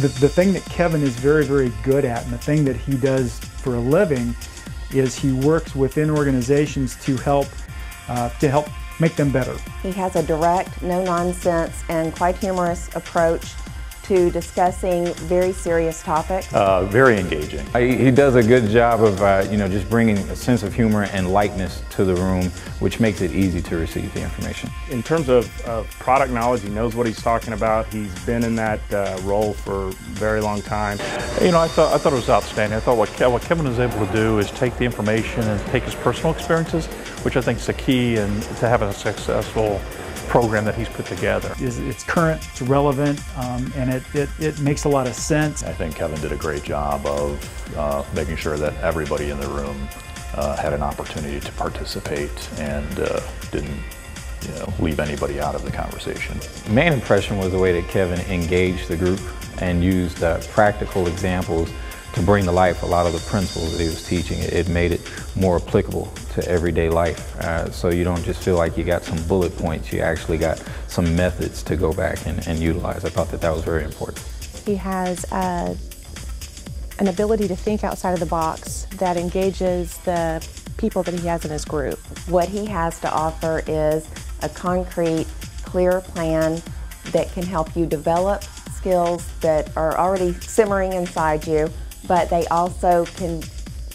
the, the thing that Kevin is very, very good at and the thing that he does for a living is he works within organizations to help uh, to help make them better. He has a direct, no nonsense, and quite humorous approach to discussing very serious topics. Uh, very engaging. He, he, does a good job of, uh, you know, just bringing a sense of humor and lightness to the room, which makes it easy to receive the information. In terms of, of product knowledge, he knows what he's talking about. He's been in that uh, role for a very long time. You know, I thought, I thought it was outstanding. I thought what, Ke what Kevin was able to do is take the information and take his personal experiences, which I think is the key and to have a successful program that he's put together. Is it's current, it's relevant, um, and it, it, it, makes a lot of sense. I think Kevin did a great job of uh, making sure that everybody in the room uh, had an opportunity to participate and uh, didn't you know, leave anybody out of the conversation. Main impression was the way that Kevin engaged the group and used uh, practical examples to bring to life a lot of the principles that he was teaching. It, made it more applicable everyday life. Uh, so you don't just feel like you got some bullet points, you actually got some methods to go back and, and utilize. I thought that that was very important. He has uh, an ability to think outside of the box that engages the people that he has in his group. What he has to offer is a concrete, clear plan that can help you develop skills that are already simmering inside you but they also can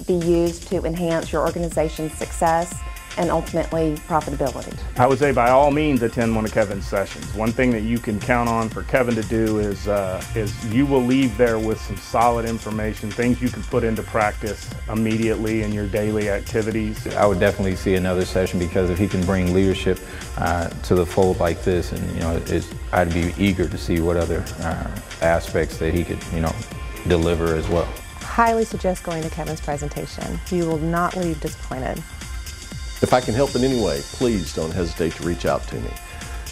be used to enhance your organization's success and ultimately profitability. I would say by all means attend one of Kevin's sessions. One thing that you can count on for Kevin to do is, uh, is you will leave there with some solid information, things you can put into practice immediately in your daily activities. I would definitely see another session because if he can bring leadership uh, to the fold like this, and you know, I'd be eager to see what other uh, aspects that he could, you know, deliver as well. Highly suggest going to Kevin's presentation. You will not leave disappointed. If I can help in any way, please don't hesitate to reach out to me.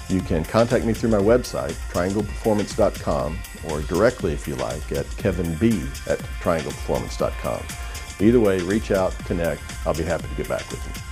You can contact me through my website, triangleperformance.com, or directly, if you like, at kevinb at triangleperformance.com. Either way, reach out, connect. I'll be happy to get back with you.